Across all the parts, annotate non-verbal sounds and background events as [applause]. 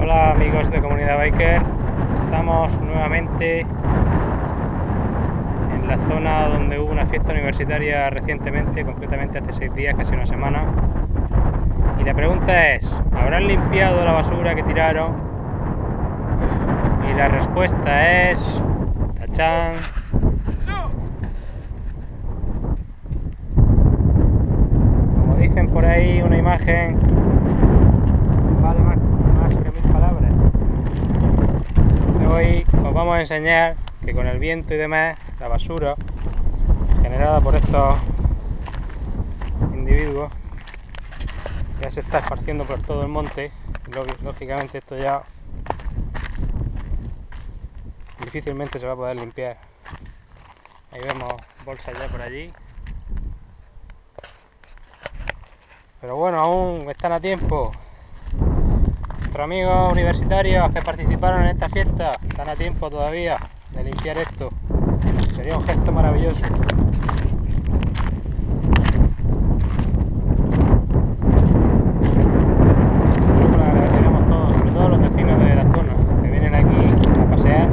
Hola amigos de Comunidad Biker, estamos nuevamente en la zona donde hubo una fiesta universitaria recientemente, concretamente hace seis días, casi una semana. Y la pregunta es, ¿habrán limpiado la basura que tiraron? Y la respuesta es... ¡Tachán! Como dicen por ahí, una imagen vale más, más que mil palabras. Entonces hoy os vamos a enseñar que con el viento y demás, la basura generada por estos individuos ya se está esparciendo por todo el monte. Lógicamente esto ya difícilmente se va a poder limpiar. Ahí vemos bolsas ya por allí. Pero bueno, aún están a tiempo. Nuestros amigos universitarios que participaron en esta fiesta están a tiempo todavía de limpiar esto. Sería un gesto maravilloso. Lo agradeceremos todos, sobre todo los vecinos de la zona que vienen aquí a pasear.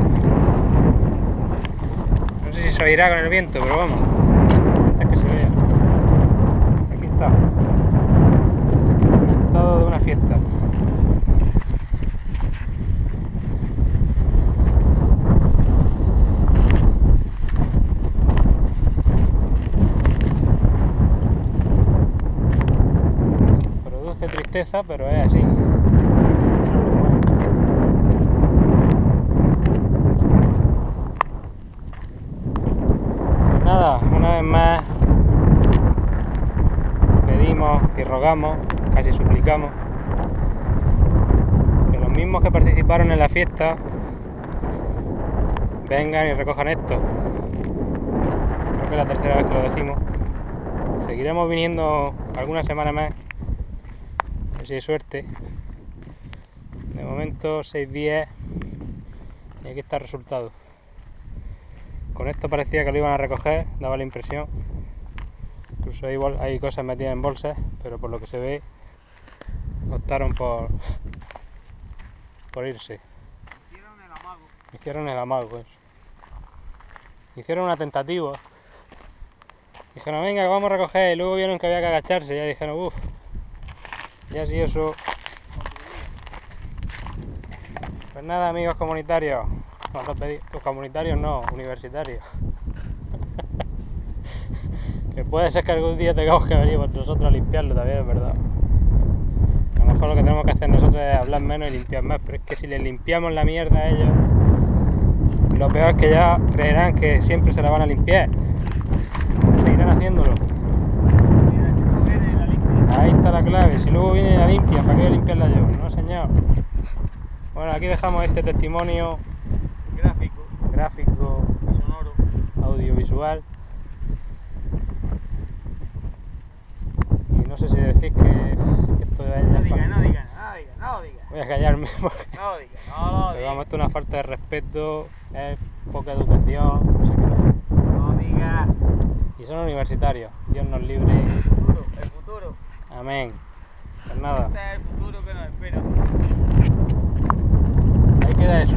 No sé si se oirá con el viento, pero vamos. Antes que se vea. Aquí está. Resultado de una fiesta. Produce pero es así. Nada, una vez más pedimos y rogamos, casi suplicamos, que los mismos que participaron en la fiesta vengan y recojan esto. Creo que es la tercera vez que lo decimos. Seguiremos viniendo algunas semanas más, si hay suerte. De momento 6 días y aquí está el resultado. Con esto parecía que lo iban a recoger, daba la impresión. Incluso hay, cosas metidas en bolsas, pero por lo que se ve optaron por, por irse. Hicieron el amago. Hicieron el amago. Hicieron una tentativa. Dijeron, venga, vamos a recoger. Y luego vieron que había que agacharse. Y ya dijeron, uff. Eso. Pues nada, amigos comunitarios. Los comunitarios no, universitarios. [laughs] que puede ser que algún día tengamos que venir nosotros a limpiarlo también, es verdad. A lo mejor lo que tenemos que hacer nosotros es hablar menos y limpiar más. Pero es que si les limpiamos la mierda a ellos. Lo peor es que ya creerán que siempre se la van a limpiar. Seguirán haciéndolo. Ahí está la clave. Si luego viene la limpia, ¿para qué voy a limpiarla yo? No, señor. Bueno, aquí dejamos este testimonio Gráfico, gráfico, sonoro. audiovisual. Y no sé si decís que, que esto ya No diga, no diga, no diga, no diga. Voy a callarme [laughs] porque No diga, no lo pero vamos, esto es una falta de respeto, es poca educación, no sé qué. No diga. Y son universitarios. Dios nos libre. El futuro, el futuro. Amén. Nada, Este es el futuro que nos espera. ahí queda eso.